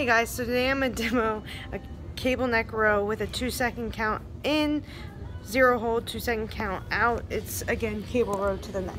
Hey guys, so today I'm going to demo a cable neck row with a two second count in, zero hold, two second count out. It's again cable row to the neck.